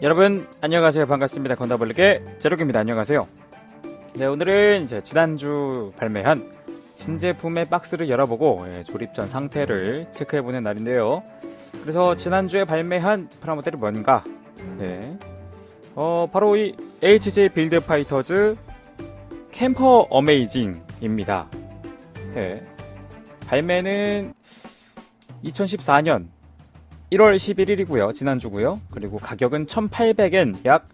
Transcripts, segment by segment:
여러분 안녕하세요. 반갑습니다. 건담홀릭의 제로입니다. 안녕하세요. 네 오늘은 이제 지난주 발매한 신제품의 박스를 열어보고 예, 조립 전 상태를 체크해보는 날인데요. 그래서 지난주에 발매한 프라모델이 뭔가? 네. 어 바로 이 HG 빌드 파이터즈 캠퍼 어메이징입니다. 네. 발매는 2014년 1월 11일이고요. 지난주고요. 그리고 가격은 1,800엔 약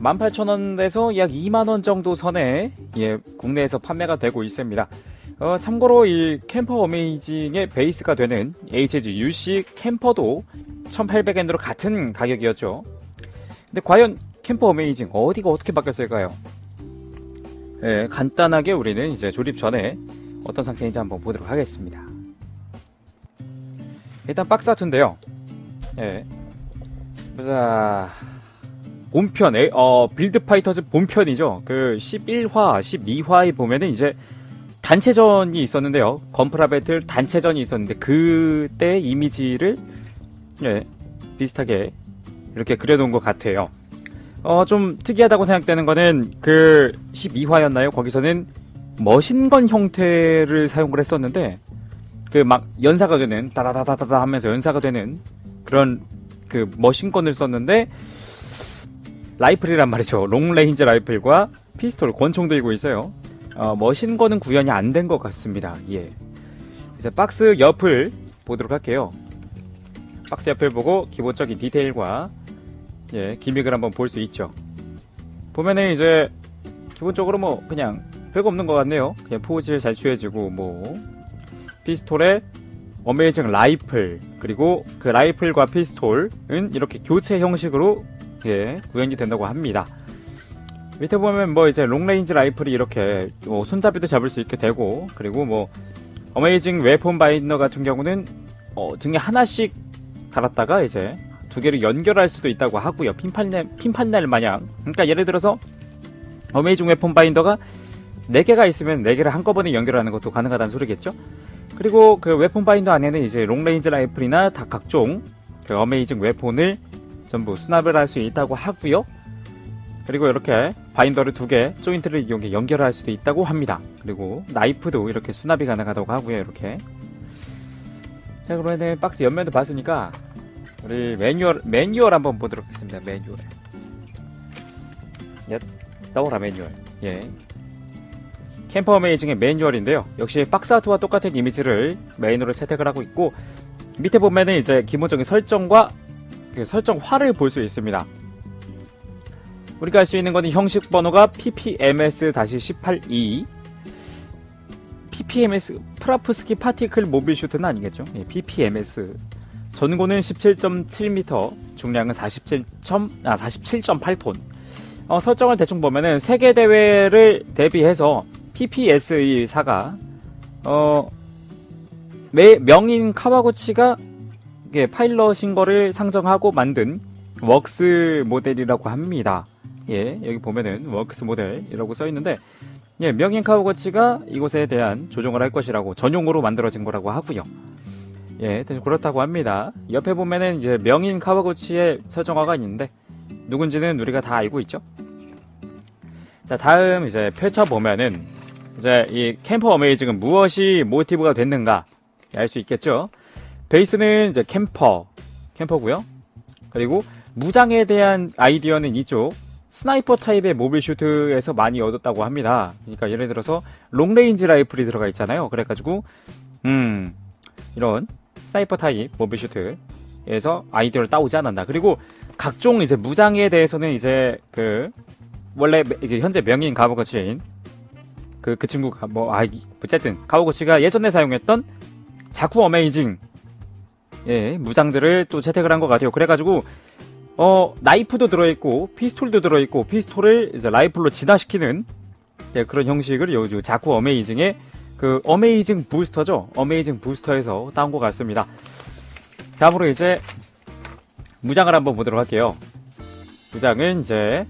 18,000원에서 약 2만원 정도 선에 예, 국내에서 판매가 되고 있습니다. 어, 참고로 이 캠퍼 어메이징의 베이스가 되는 HG UC 캠퍼도 1,800엔으로 같은 가격이었죠. 근데 과연 캠퍼 어메이징 어디가 어떻게 바뀌었을까요? 예, 간단하게 우리는 이제 조립 전에 어떤 상태인지 한번 보도록 하겠습니다. 일단 박스 아트인데요. 예. 보자. 본편, 어, 빌드 파이터즈 본편이죠. 그 11화, 12화에 보면은 이제 단체전이 있었는데요. 건프라 배틀 단체전이 있었는데 그때 이미지를 예, 비슷하게 이렇게 그려놓은 것 같아요. 어, 좀 특이하다고 생각되는 거는 그 12화였나요? 거기서는 machine gun 형태를 사용을 했었는데 그 막 연사가 되는 따다다다다 하면서 연사가 되는 그런 그 machine gun을 썼는데 라이플이란 말이죠. long range 라이플과 피스톨 권총 들고 있어요. 어, machine gun은 구현이 안 된 것 같습니다. 예. 이제 박스 옆을 보도록 할게요. 박스 옆을 보고 기본적인 디테일과 예, gimmick을 한번 볼 수 있죠. 보면은 이제 기본적으로 뭐 그냥 별거 없는 것 같네요. 그냥 포즈 잘 취해지고 뭐 피스톨에 amazing 라이플 그리고 그 라이플과 피스톨은 이렇게 교체 형식으로 예, 구현이 된다고 합니다. 밑에 보면 뭐 이제 long range 라이플이 이렇게 뭐 손잡이도 잡을 수 있게 되고 그리고 뭐 amazing weapon 바인더 같은 경우는 어, 등에 하나씩 달았다가 이제 두 개를 연결할 수도 있다고 하고요. fin funnel fin funnel 마냥. 그러니까 예를 들어서 amazing weapon 바인더가 4개가 있으면 4개를 한꺼번에 연결하는 것도 가능하다는 소리겠죠? 그리고 그 weapon 바인더 안에는 이제 long range 라이플이나 다 각종 그 amazing weapon을 전부 수납을 할 수 있다고 하고요. 그리고 이렇게 바인더를 두 개 조인트를 이용해 연결할 수도 있다고 합니다. 그리고 나이프도 이렇게 수납이 가능하다고 하고요. 이렇게 자 그러면은 박스 옆면도 봤으니까 우리 매뉴얼 매뉴얼 한번 보도록 하겠습니다. 매뉴얼. 야, 나오라 매뉴얼. 예. 캠퍼 어메이징의 매뉴얼인데요. 역시 박스 아트와 똑같은 이미지를 메인으로 채택을 하고 있고 밑에 보면은 이제 기본적인 설정과 그 설정화를 볼 수 있습니다. 우리가 할 수 있는 것은 형식 번호가 PPMS-18E PPMS Plavsky particle mobile suit는 아니겠죠? 예, PPMS 전고는 17.7m, 중량은 47. 아, 47.8톤. 어, 설정을 대충 보면은 세계 대회를 대비해서 PPSE사가 어, 매, 명인 카와구치가 파일럿인 거를 상정하고 만든 works 모델이라고 합니다. 예, 여기 보면은 works 모델이라고 써 있는데 예, 명인 카와구치가 이곳에 대한 조정을 할 것이라고 전용으로 만들어진 거라고 하고요. 예, 그렇다고 합니다. 옆에 보면은 이제 명인 카와구치의 설정화가 있는데 누군지는 우리가 다 알고 있죠. 자, 다음 이제 펼쳐 보면은 이제 이 캠퍼 어메이징은 무엇이 모티브가 됐는가 알 수 있겠죠. 베이스는 이제 캠퍼, 캠퍼고요. 그리고 무장에 대한 아이디어는 이쪽 sniper 타입의 mobile suit에서 많이 얻었다고 합니다. 그러니까 예를 들어서 long range 라이플이 들어가 있잖아요. 그래가지고 음 이런 sniper 타입 mobile suit에서 아이디어를 따오지 않았나. 그리고 각종 이제 무장에 대해서는 이제 그 원래 이제 현재 명인 가와구치인 그, 그 친구가, 뭐, 아, 어쨌든, 가와구치가 예전에 사용했던 자쿠 어메이징, 예, 무장들을 또 채택을 한 것 같아요. 그래가지고, 어, 나이프도 들어있고, 피스톨도 들어있고, 피스톨을 이제 라이플로 진화시키는, 예, 그런 형식을 요즘 자쿠 어메이징의 그 amazing 부스터죠. amazing 부스터에서 따온 것 같습니다. 다음으로 이제, 무장을 한번 보도록 할게요. 무장은 이제,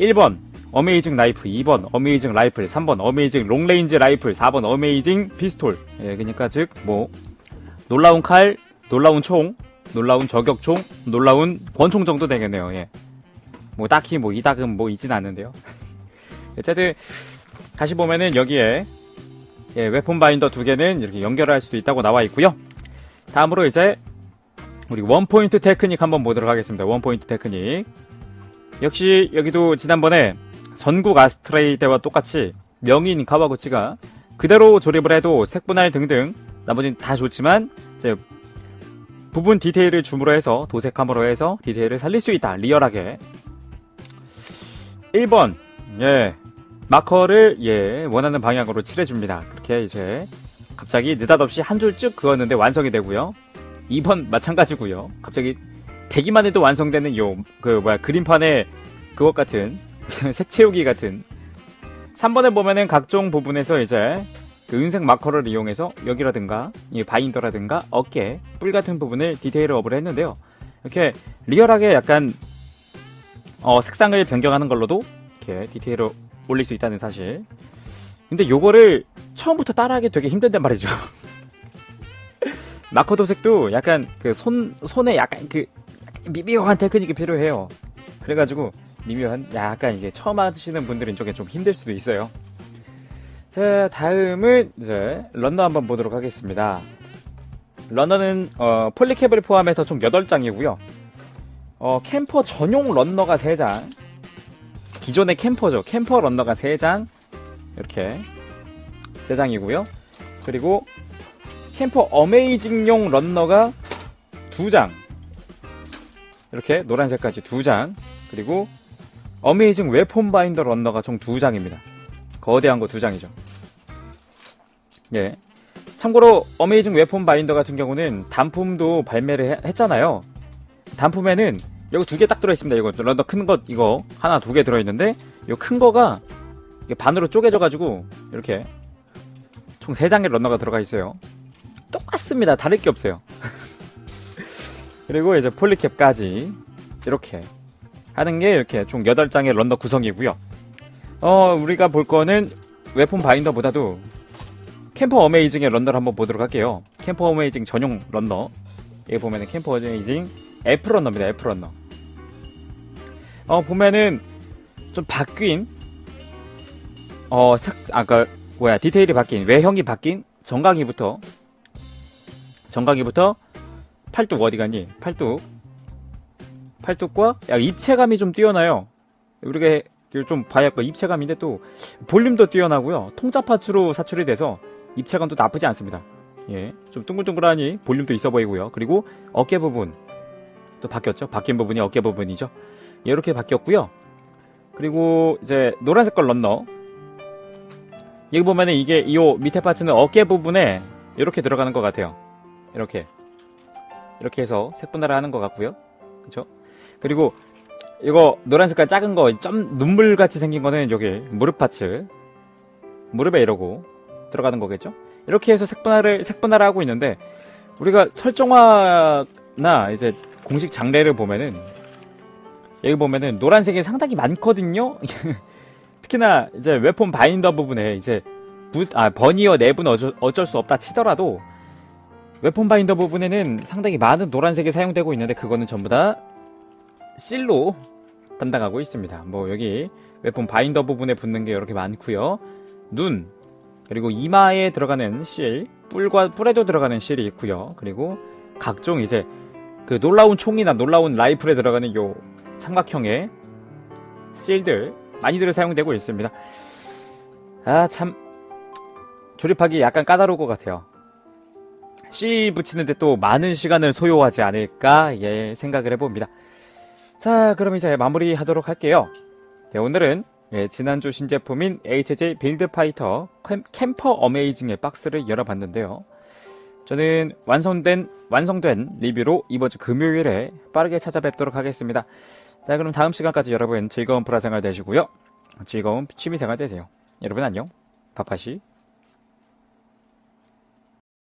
1번, amazing 나이프 2번 amazing 라이플 3번 amazing long range 라이플 4번 amazing 피스톨 예, 그러니까 즉 뭐 놀라운 칼 놀라운 총 놀라운 저격총 놀라운 권총 정도 되겠네요 예. 뭐 딱히 뭐 이닥은 뭐 있진 않는데요. 어쨌든 다시 보면은 여기에 예, weapon 바인더 두 개는 이렇게 연결할 수도 있다고 나와 있고요. 다음으로 이제 우리 one point 테크닉 한번 보도록 하겠습니다. one point 테크닉. 역시 여기도 지난번에 전국 아스트레이 때와 똑같이 명인 가와구치가 그대로 조립을 해도 색분할 등등 나머지는 다 좋지만 이제 부분 디테일을 줌으로 해서 도색함으로 해서 디테일을 살릴 수 있다. 리얼하게. 1번. 예. 마커를 예, 원하는 방향으로 칠해줍니다. 그렇게 이제 갑자기 느닷없이 한 줄 쭉 그었는데 완성이 되고요. 2번 마찬가지고요. 갑자기 대기만 해도 완성되는 요 그 뭐야 그림판에 그것 같은 색 채우기 같은 3번에 보면은 각종 부분에서 이제 그 은색 마커를 이용해서 여기라든가 이 바인더라든가 어깨, 뿔 같은 부분을 디테일 업을 했는데요. 이렇게 리얼하게 약간 어, 색상을 변경하는 걸로도 이렇게 디테일을 올릴 수 있다는 사실. 근데 요거를 처음부터 따라하기 되게 힘든단 말이죠. 마커 도색도 약간 그 손, 손에 약간 그 미묘한 테크닉이 필요해요. 그래가지고 미묘한 약간 이제 처음 하시는 분들은 쪽에 좀 힘들 수도 있어요. 자, 다음은 이제 런너 한번 보도록 하겠습니다. 런너는 어, 폴리캡을 포함해서 총 8장이고요. 어, 캠퍼 전용 런너가 3장. 기존의 캠퍼죠. 캠퍼 런너가 3장. 이렇게 3장이고요. 그리고 캠퍼 어메이징용 runner가 2장. 이렇게 노란색까지 2장. 그리고 어메이징 weapon binder runner가 총 2장입니다. 거대한 거 2장이죠. 예. 참고로 어메이징 weapon binder 같은 경우는 단품도 발매를 했잖아요. 단품에는 여기 두 개 딱 들어있습니다. 이거 runner 큰 것 이거 하나 두 개 들어있는데 이 큰 거가 반으로 쪼개져가지고 이렇게 총 세 장의 runner가 들어가 있어요. 똑같습니다. 다를 게 없어요. 그리고 이제 poly cap까지 이렇게 하는 게 이렇게 총 8장의 runner 구성이고요. 어, 우리가 볼 거는 weapon binder보다도 캠퍼 어메이징의 runner를 한번 보도록 할게요. 캠퍼 어메이징 전용 runner. 여기 보면은 캠퍼 어메이징 F 런너입니다. F runner. 어, 보면은 좀 바뀐 어, sắc, 아까 뭐야 디테일이 바뀐 외형이 바뀐 정강이부터 정강이부터 팔뚝 어디 갔니? 팔뚝 팔뚝과 약 입체감이 좀 뛰어나요. 우리가 좀 봐야 할 입체감인데 또 볼륨도 뛰어나고요. 통짜 파츠로 사출이 돼서 입체감도 나쁘지 않습니다. 예, 좀 둥글둥글하니 볼륨도 있어 보이고요. 그리고 어깨 부분 또 바뀌었죠. 바뀐 부분이 어깨 부분이죠. 예, 이렇게 바뀌었고요. 그리고 이제 노란색 걸 런너 여기 보면은 이게 이 밑에 파츠는 어깨 부분에 이렇게 들어가는 것 같아요. 이렇게 이렇게 해서 색분할을 하는 것 같고요. 그렇죠? 그리고 이거 노란 색깔 작은 거 점 눈물 같이 생긴 거는 여기 무릎 파츠 무릎에 이러고 들어가는 거겠죠? 이렇게 해서 색분할을 색분할을 하고 있는데 우리가 설정화나 이제 공식 작례를 보면은 여기 보면은 노란색이 상당히 많거든요. 특히나 이제 weapon binder 부분에 이제 부, 아 버니어 내부는 어쩔, 어쩔 수 없다 치더라도 weapon binder 부분에는 상당히 많은 노란색이 사용되고 있는데 그거는 전부 다 실로 담당하고 있습니다. 뭐 여기 weapon binder 부분에 붙는 게 이렇게 많고요. 눈 그리고 이마에 들어가는 실, 뿔과 뿔에도 들어가는 실이 있고요. 그리고 각종 이제 그 놀라운 총이나 놀라운 라이플에 들어가는 요 삼각형의 실들 많이들 사용되고 있습니다. 아 참 조립하기 약간 까다로울 것 같아요. C 붙이는데 또 많은 시간을 소요하지 않을까 예 생각을 해봅니다. 자 그럼 이제 마무리하도록 할게요. 네, 오늘은 예, 지난주 신제품인 HG 빌드파이터 캠퍼 어메이징의 박스를 열어봤는데요. 저는 완성된 완성된 리뷰로 이번 주 금요일에 빠르게 찾아뵙도록 하겠습니다. 자 그럼 다음 시간까지 여러분 즐거운 프라 생활 되시고요. 즐거운 취미 생활 되세요. 여러분 안녕. 파파시